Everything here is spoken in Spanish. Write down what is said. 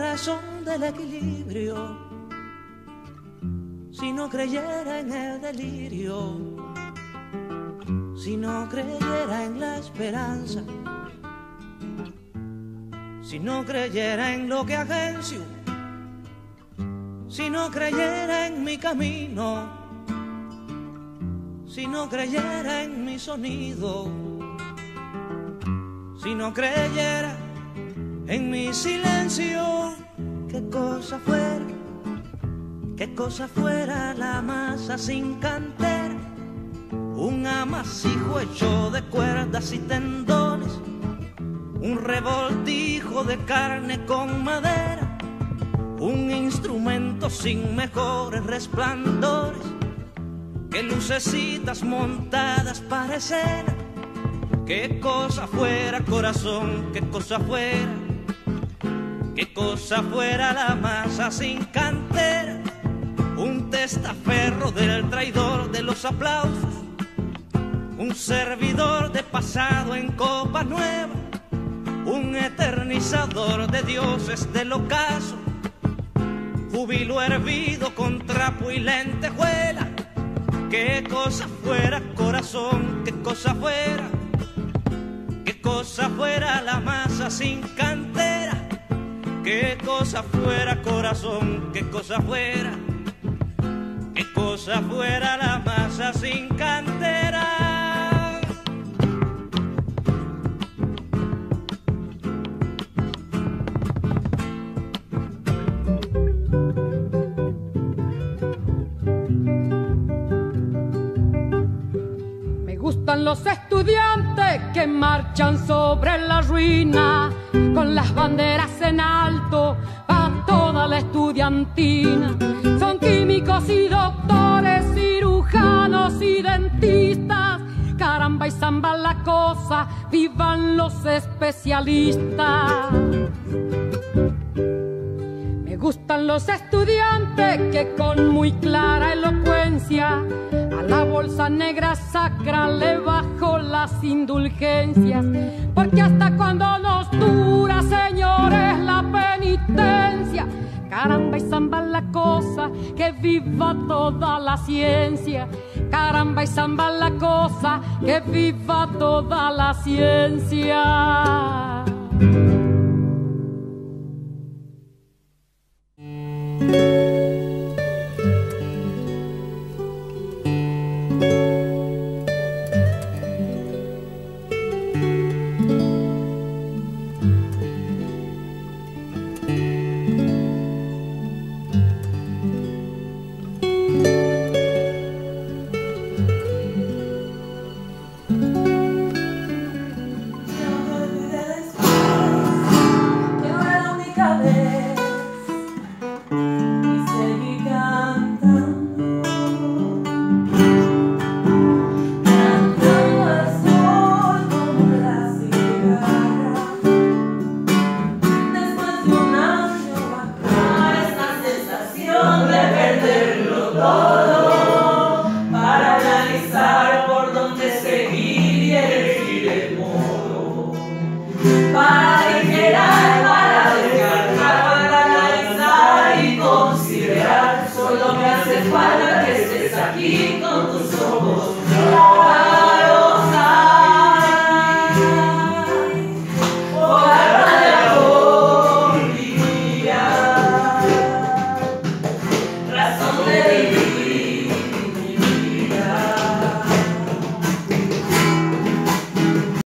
razón del equilibrio, si no creyera en el delirio, si no creyera en la esperanza, si no creyera en lo que agencio, si no creyera en mi camino, si no creyera en mi sonido, si no creyera en mi silencio, qué cosa fuera, qué cosa fuera la masa sin cantera, un amasijo hecho de cuerdas y tendones, un revoltijo de carne con madera, un instrumento sin mejores resplandores. Que lucecitas montadas para escena. Qué cosa fuera corazón, qué cosa fuera, qué cosa fuera la masa sin cantera, un testaferro del traidor de los aplausos, un servidor de pasado en copa nueva, un eternizador de dioses del ocaso, júbilo hervido con trapo y lentejuela Qué cosa fuera corazón, qué cosa fuera, qué cosa fuera la masa sin cantera, qué cosa fuera corazón, qué cosa fuera, qué cosa fuera la masa sin cantera. los estudiantes que marchan sobre la ruina con las banderas en alto a toda la estudiantina. Son químicos y doctores, cirujanos y dentistas. Caramba y zamba la cosa, vivan los especialistas. Me gustan los estudiantes que con muy clara elocuencia bolsa negra sacra le bajo las indulgencias, porque hasta cuando nos dura, señores, la penitencia. Caramba y zamba la cosa, que viva toda la ciencia. Caramba y zamba la cosa, que viva toda la ciencia. Razón de